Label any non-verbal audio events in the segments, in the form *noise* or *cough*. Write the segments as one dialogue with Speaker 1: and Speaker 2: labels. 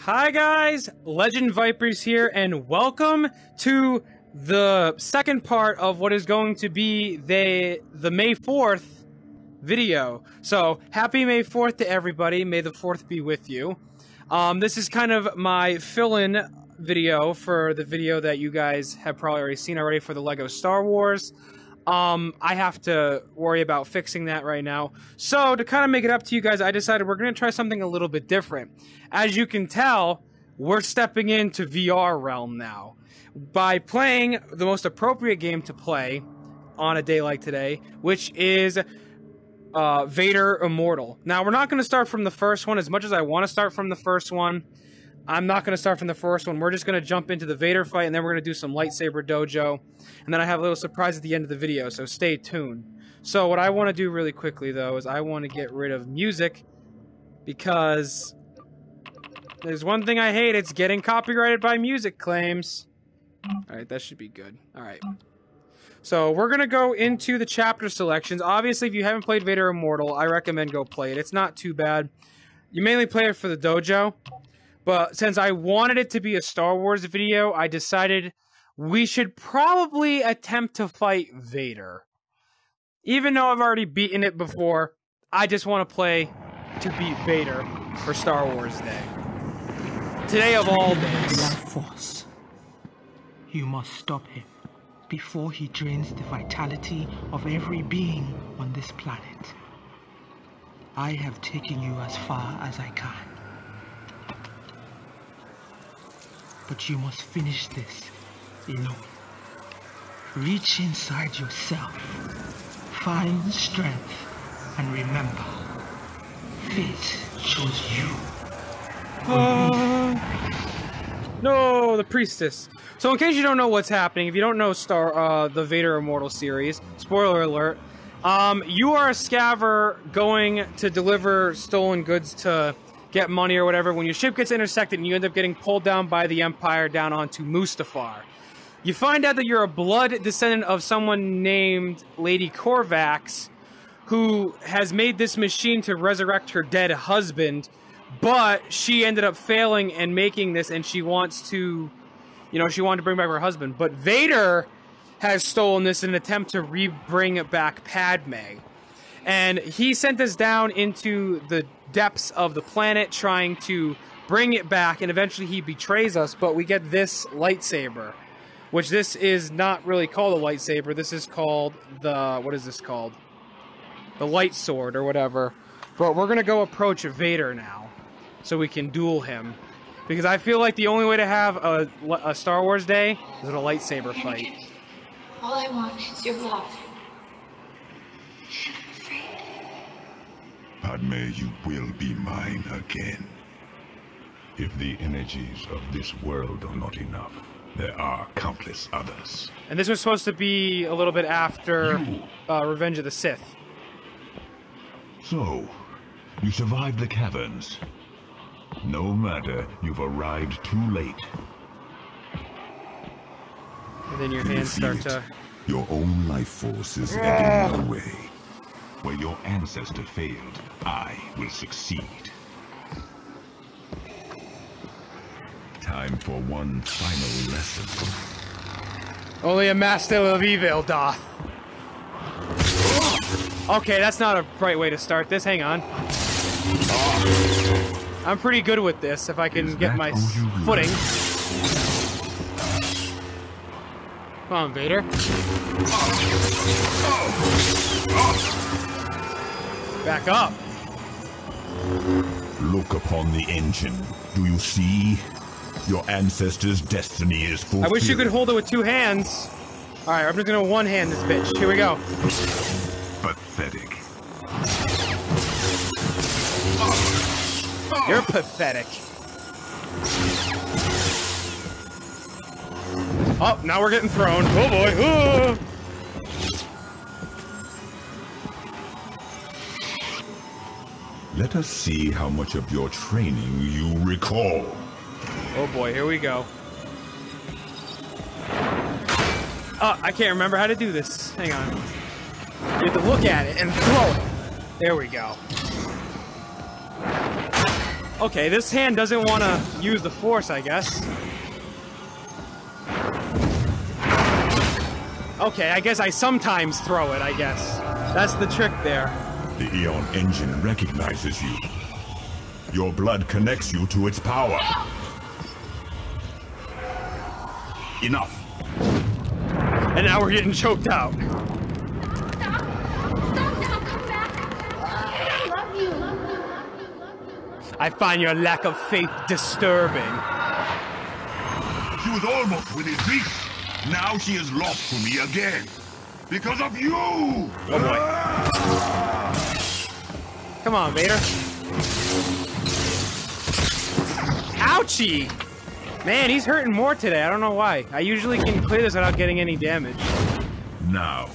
Speaker 1: Hi guys, Legend Vipers here, and welcome to the second part of what is going to be the the May 4th video. So, happy May 4th to everybody. May the 4th be with you. Um, this is kind of my fill-in video for the video that you guys have probably already seen already for the LEGO Star Wars. Um, I have to worry about fixing that right now. So, to kind of make it up to you guys, I decided we're going to try something a little bit different. As you can tell, we're stepping into VR realm now. By playing the most appropriate game to play on a day like today, which is uh, Vader Immortal. Now, we're not going to start from the first one as much as I want to start from the first one. I'm not going to start from the first one. We're just going to jump into the Vader fight, and then we're going to do some lightsaber dojo. And then I have a little surprise at the end of the video, so stay tuned. So what I want to do really quickly, though, is I want to get rid of music, because there's one thing I hate. It's getting copyrighted by music claims. Alright, that should be good. Alright. So, we're going to go into the chapter selections. Obviously, if you haven't played Vader Immortal, I recommend go play it. It's not too bad. You mainly play it for the dojo. But since I wanted it to be a Star Wars video, I decided we should probably attempt to fight Vader. Even though I've already beaten it before, I just want to play to beat Vader for Star Wars Day. Today of all days.
Speaker 2: Force. You must stop him before he drains the vitality of every being on this planet. I have taken you as far as I can. But you must finish this alone. Reach inside yourself. Find strength. And remember, fate chose you.
Speaker 1: No, the priestess. So, in case you don't know what's happening, if you don't know Star, uh, the Vader Immortal series, spoiler alert, um, you are a scaver going to deliver stolen goods to get money or whatever. When your ship gets intersected, and you end up getting pulled down by the Empire down onto Mustafar. You find out that you're a blood descendant of someone named Lady Corvax, who has made this machine to resurrect her dead husband but she ended up failing and making this and she wants to you know she wanted to bring back her husband but vader has stolen this in an attempt to re-bring back padme and he sent us down into the depths of the planet trying to bring it back and eventually he betrays us but we get this lightsaber which this is not really called a lightsaber this is called the what is this called the light sword or whatever but we're gonna go approach vader now so we can duel him. Because I feel like the only way to have a, a Star Wars day is a lightsaber fight.
Speaker 3: All I want is your love. And I'm afraid.
Speaker 4: Padme, you will be mine again. If the energies of this world are not enough, there are countless others.
Speaker 1: And this was supposed to be a little bit after uh, Revenge of the Sith.
Speaker 4: So, you survived the caverns. No matter, you've arrived too late.
Speaker 1: And then your
Speaker 4: Do you
Speaker 1: hands
Speaker 4: feel
Speaker 1: start
Speaker 4: it?
Speaker 1: to.
Speaker 4: Your own life force is ebbing away. Where your ancestor failed, I will succeed. Time for one final lesson.
Speaker 1: Only a master of evil doth. Okay, that's not a right way to start this. Hang on. I'm pretty good with this if I can
Speaker 4: Is
Speaker 1: get my
Speaker 4: all you learned?
Speaker 1: footing. Come on, Vader. Back up.
Speaker 4: Look upon the engine. Do you see? Your ancestor's destiny is fulfilled.
Speaker 1: I wish you could hold it with two hands. Alright, I'm just gonna one hand this bitch. Here we go.
Speaker 4: Pathetic.
Speaker 1: You're pathetic. Oh, now we're getting thrown. Oh boy. Ooh.
Speaker 4: Let us see how much of your training you recall.
Speaker 1: Oh boy, here we go. Oh, I can't remember how to do this. Hang on. You have to look at it and throw it. There we go. Okay, this hand doesn't want to use the force, I guess. Okay, I guess I sometimes throw it, I guess. That's the trick there.
Speaker 4: The Eon engine recognizes you. Your blood connects you to its power. Enough.
Speaker 1: And now we're getting choked out.
Speaker 3: Stop! Stop now! Come back! I love you. Love you. Love you. Love you.
Speaker 1: I find your lack of faith disturbing.
Speaker 4: She was almost within reach. Now she is lost to me again. Because of you!
Speaker 1: Oh boy. Ah! Come on, Vader. Ouchie! Man, he's hurting more today. I don't know why. I usually can clear this without getting any damage.
Speaker 4: Now,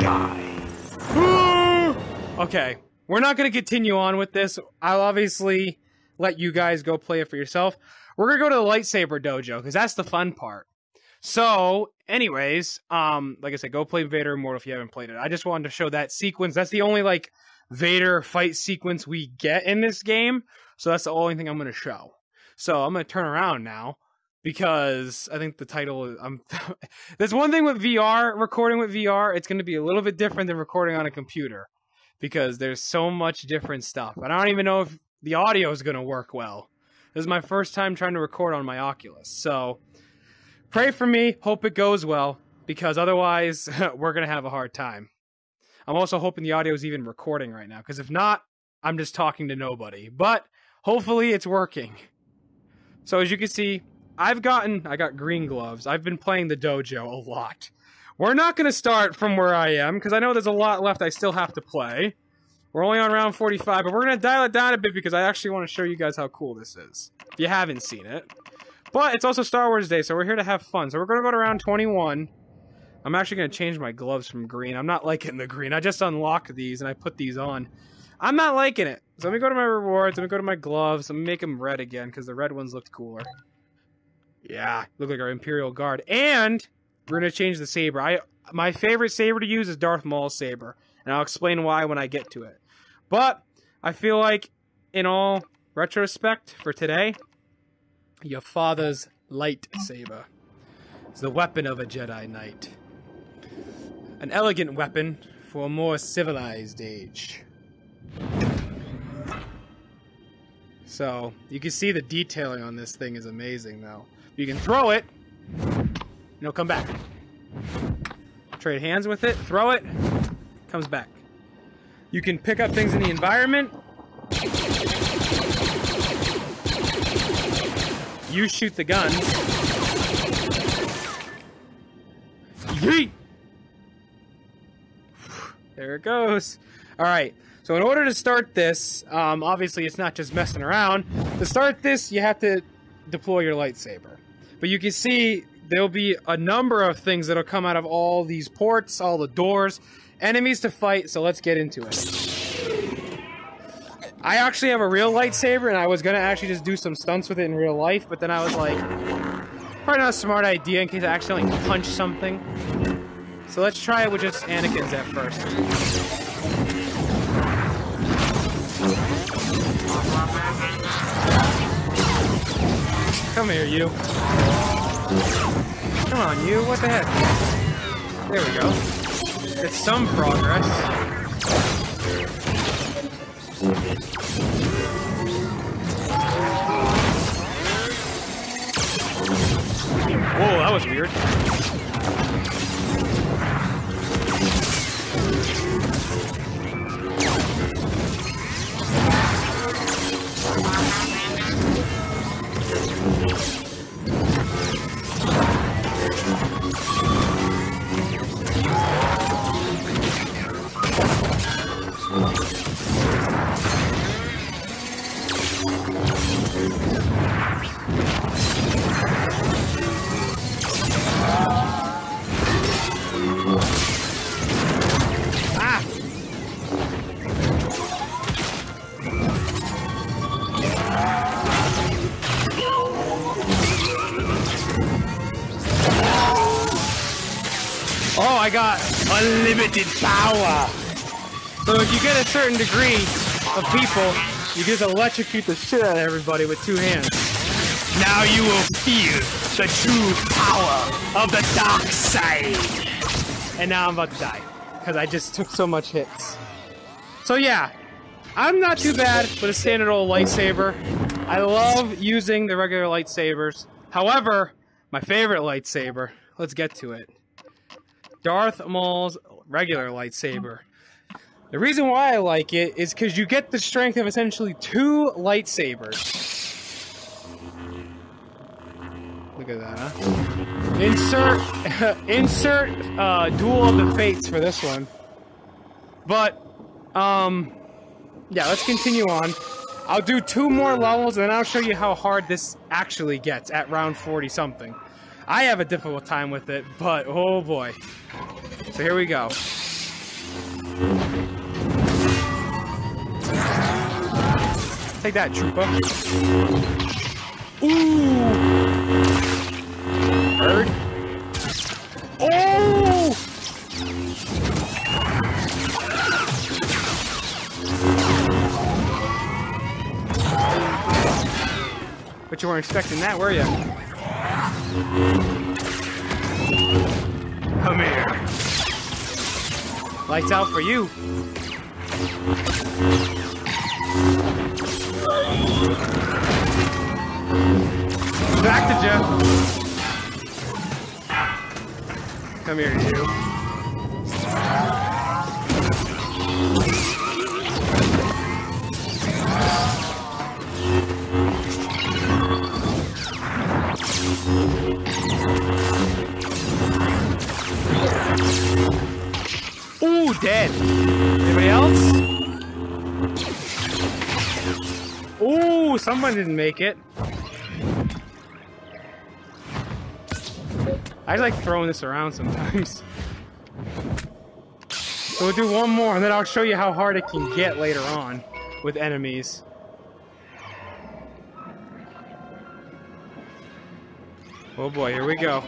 Speaker 4: die. *sighs*
Speaker 1: okay, we're not going to continue on with this. I'll obviously let you guys go play it for yourself. We're going to go to the lightsaber dojo because that's the fun part. So, anyways, um, like I said, go play Vader Immortal if you haven't played it. I just wanted to show that sequence. That's the only like Vader fight sequence we get in this game. So that's the only thing I'm going to show. So I'm going to turn around now because I think the title I'm *laughs* there's one thing with VR recording with VR it's going to be a little bit different than recording on a computer because there's so much different stuff. And I don't even know if the audio is going to work well. This is my first time trying to record on my Oculus. So pray for me, hope it goes well because otherwise *laughs* we're going to have a hard time. I'm also hoping the audio is even recording right now because if not, I'm just talking to nobody. But hopefully it's working. So as you can see, I've gotten I got green gloves. I've been playing the dojo a lot. We're not going to start from where I am because I know there's a lot left I still have to play. We're only on round 45, but we're going to dial it down a bit because I actually want to show you guys how cool this is. If you haven't seen it. But it's also Star Wars Day, so we're here to have fun. So we're going to go to round 21. I'm actually going to change my gloves from green. I'm not liking the green. I just unlocked these and I put these on. I'm not liking it. So let me go to my rewards. Let me go to my gloves. Let me make them red again because the red ones looked cooler. Yeah, look like our Imperial Guard. And we're gonna change the saber. I my favorite saber to use is Darth Maul's saber, and I'll explain why when I get to it. But I feel like, in all retrospect, for today, your father's lightsaber is the weapon of a Jedi Knight. An elegant weapon for a more civilized age. So, you can see the detailing on this thing is amazing, though. You can throw it, and it'll come back. Trade hands with it, throw it, comes back. You can pick up things in the environment. You shoot the guns. Yeet! There it goes. All right. So in order to start this, um, obviously it's not just messing around. To start this, you have to deploy your lightsaber. But you can see there'll be a number of things that'll come out of all these ports, all the doors, enemies to fight. So let's get into it. I actually have a real lightsaber, and I was gonna actually just do some stunts with it in real life, but then I was like, probably not a smart idea in case I accidentally punch something. So let's try it with just Anakin's at first. Come here, you. Come on, you. What the heck? There we go. It's some progress. Whoa, that was weird. Ah! Oh, I got unlimited power. So if you get a certain degree of people, You just electrocute the shit out of everybody with two hands. Now you will feel the true power of the dark side. And now I'm about to die because I just took so much hits. So yeah, I'm not too bad with a standard old lightsaber. I love using the regular lightsabers. However, my favorite lightsaber, let's get to it. Darth Maul's regular lightsaber. The reason why I like it is because you get the strength of essentially two lightsabers. Look at that, huh? Insert, *laughs* insert uh, Duel of the Fates for this one. But, um, yeah, let's continue on. I'll do two more levels and then I'll show you how hard this actually gets at round 40 something. I have a difficult time with it, but oh boy. So here we go. Take that, trooper. Ooh! Bird. Oh! But you weren't expecting that, were you? Come here. Lights out for you. Back to Jeff. Come here, you. Ooh, dead. Anybody else? Someone didn't make it. I like throwing this around sometimes. So we'll do one more, and then I'll show you how hard it can get later on with enemies. Oh boy, here we go.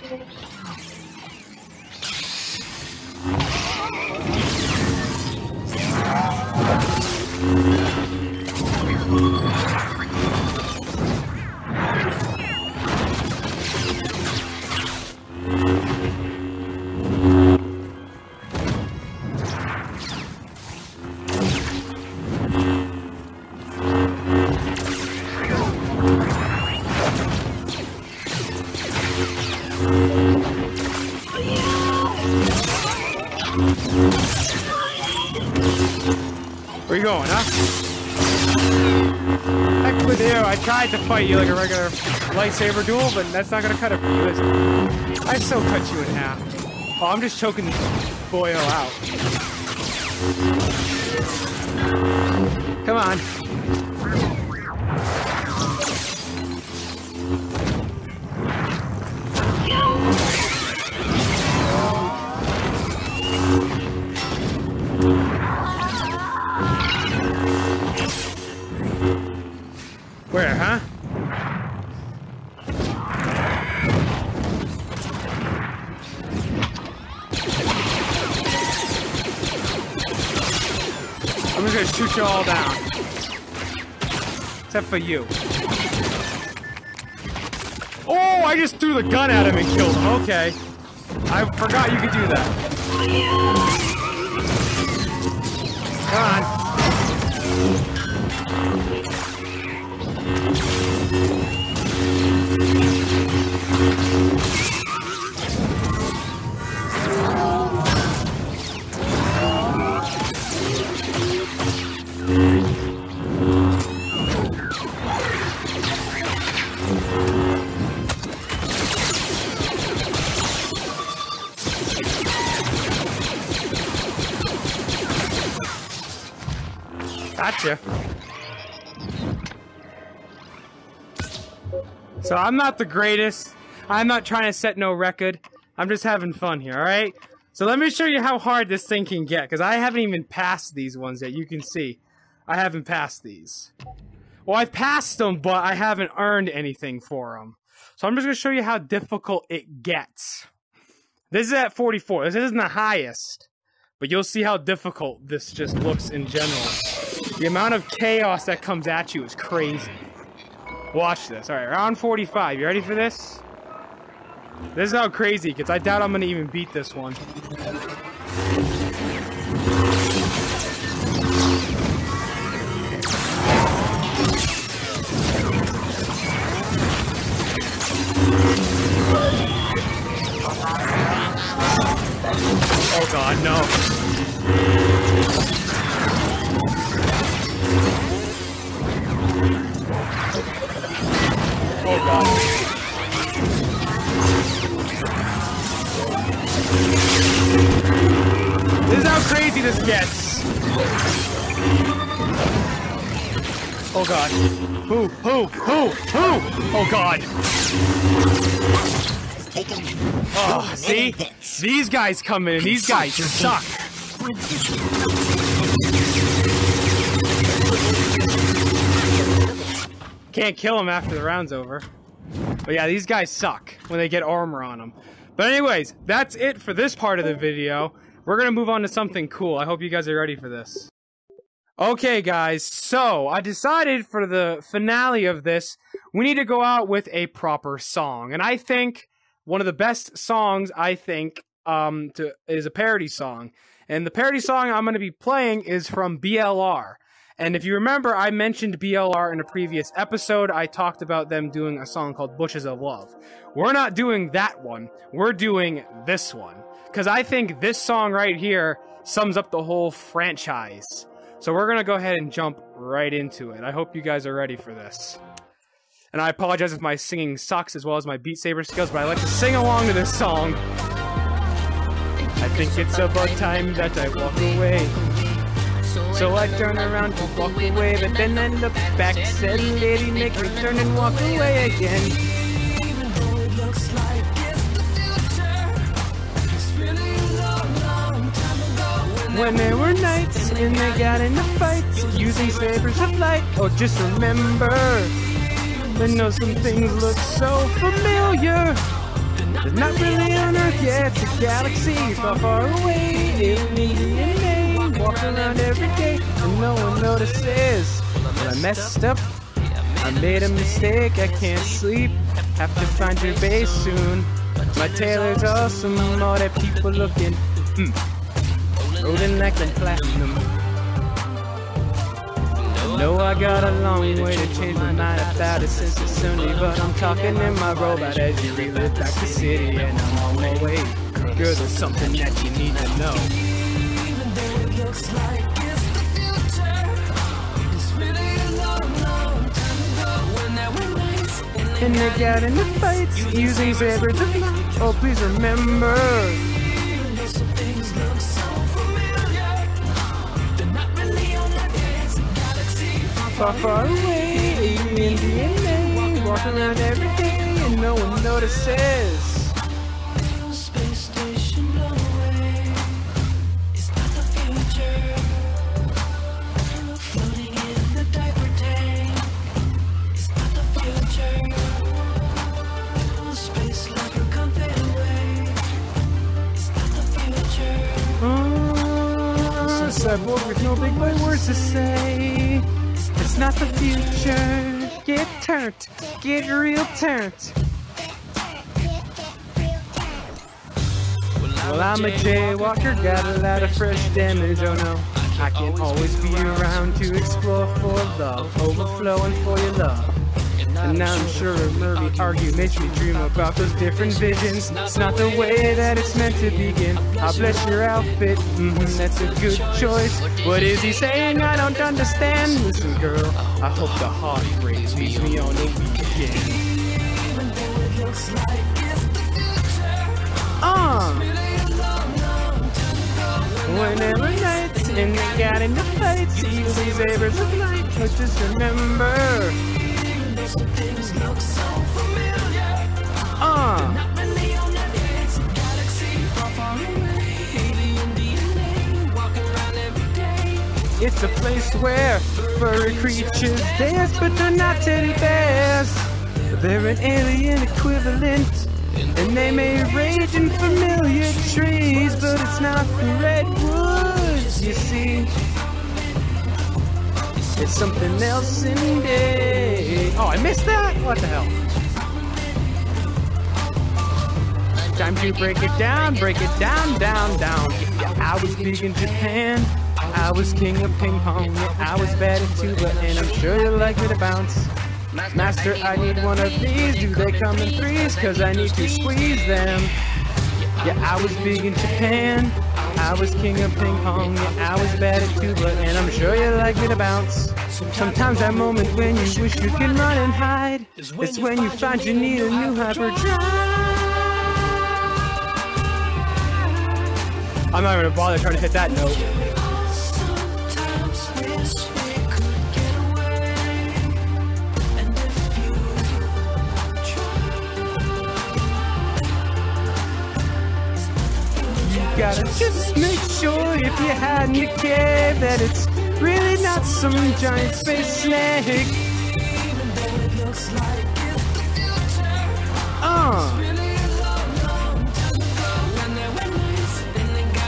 Speaker 1: Going, huh? Heck with you. I tried to fight you like a regular lightsaber duel, but that's not gonna cut it for you, is it? I so cut you in half. Oh, I'm just choking this boyo out. Come on. Where, huh? I'm just gonna shoot you all down. Except for you. Oh, I just threw the gun at him and killed him. Okay. I forgot you could do that. Come on. Gotcha. So I'm not the greatest. I'm not trying to set no record. I'm just having fun here, alright? So let me show you how hard this thing can get, because I haven't even passed these ones yet. You can see. I haven't passed these. Well, I've passed them, but I haven't earned anything for them. So I'm just going to show you how difficult it gets. This is at 44. This isn't the highest. But you'll see how difficult this just looks in general. The amount of chaos that comes at you is crazy. Watch this. All right, round 45. You ready for this? This is how crazy, because I doubt I'm going to even beat this one. Who? Who? Who? Oh god. Oh, see? These guys come in these guys suck. Can't kill them after the round's over. But yeah, these guys suck when they get armor on them. But anyways, that's it for this part of the video. We're gonna move on to something cool. I hope you guys are ready for this. Okay, guys, so I decided for the finale of this, we need to go out with a proper song. And I think one of the best songs, I think, um, to, is a parody song. And the parody song I'm going to be playing is from BLR. And if you remember, I mentioned BLR in a previous episode. I talked about them doing a song called Bushes of Love. We're not doing that one. We're doing this one. Because I think this song right here sums up the whole franchise. So we're going to go ahead and jump right into it. I hope you guys are ready for this. And I apologize if my singing sucks as well as my Beat Saber skills, but I like to sing along to this song. I think it's about time that I walk away. So I turn around to walk away, but then I look back, said lady, make me turn and walk away again. When there were nights and they got into fights using sabers of light. Oh, just remember, I know some things look so familiar. It's not really on Earth yet, it's a galaxy far, far away. Alien DNA, walk around every day, and no one notices. I messed up, I made a mistake, I can't sleep. Have to find your base soon. My tailor's awesome, all that people looking. Mm. Like I'm platinum. Know I got a long way to change my mind about it since it's Sunday, but I'm talking in my robot as you relive back the city, and I'm on my way. Girl, there's something that you need to know. And they got into fights using sabers of light. Oh, please remember. Far, far away, alien DNA, walk around every day and no one notices. Mm, Cyborg with no big words to say. The future. Get turned. Get real turned. Well, I'm a jaywalker, got a lot of fresh damage, oh no. I can always be around to explore for love, overflowing for your love. And now I'm sure a Murray argue makes me dream about those different visions. It's not the way that it's meant to begin. I bless your outfit, hmm that's a good choice. What is he saying? I don't understand. Listen, girl, I hope the heart breaks meets me on the weekend. Uh. Whenever nights and they got into fights, evil these sabers of just remember. Uh. It's a place where furry creatures dance, but they're not teddy bears. They're an alien equivalent, and they may rage in familiar trees, but it's not the redwoods, you see. It's something else Oh, I missed that? What the hell? Time to break it down, break it down, down, down. Yeah, I was big in Japan. I was king of ping pong. Yeah, I was bad at tuba, and I'm sure you like me to bounce. Master, I need one of these. Do they come in threes? Cause I need to squeeze them. Yeah, I was big in Japan. I was king of ping pong. Yeah, I was bad at tuba, and I'm sure you like me to bounce. Sometimes that moment when you wish you could run and hide, is when you find you need a new hyperdrive. I'm not even gonna bother trying to hit that note. Gotta just make sure if you had in the cave that it's really not some giant space snake. Uh.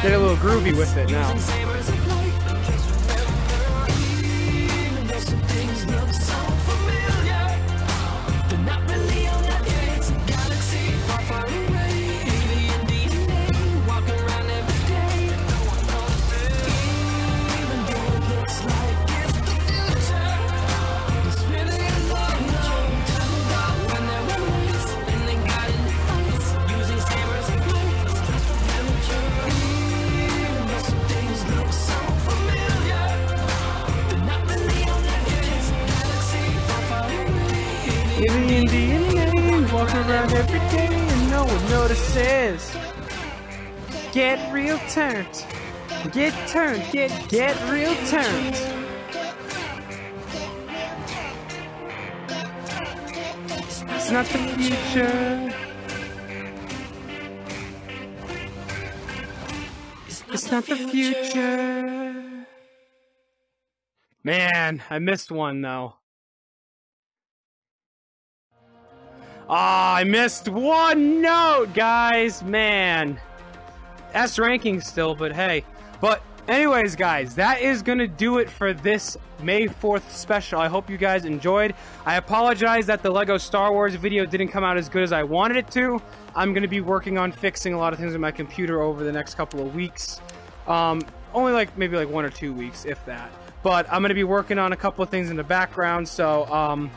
Speaker 1: Get a little groovy with it now. You're the Indian name, walk around every day and no one notices. Get real turned. Get turned, get, get real turned. It's not the future. It's not the future. Man, I missed one though. Ah, I missed one note, guys. Man. S ranking still, but hey. But anyways, guys, that is going to do it for this May 4th special. I hope you guys enjoyed. I apologize that the LEGO Star Wars video didn't come out as good as I wanted it to. I'm going to be working on fixing a lot of things with my computer over the next couple of weeks. Um, only like maybe like one or two weeks, if that. But I'm going to be working on a couple of things in the background, so um,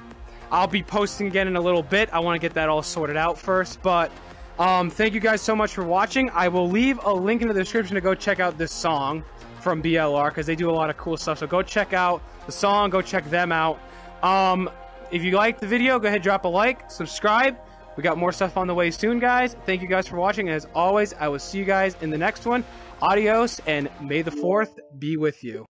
Speaker 1: I'll be posting again in a little bit. I want to get that all sorted out first, but um, thank you guys so much for watching. I will leave a link in the description to go check out this song from BLR because they do a lot of cool stuff. So go check out the song, go check them out. Um, if you liked the video, go ahead drop a like, subscribe. We got more stuff on the way soon, guys. Thank you guys for watching. As always, I will see you guys in the next one. Adios, and may the 4th be with you.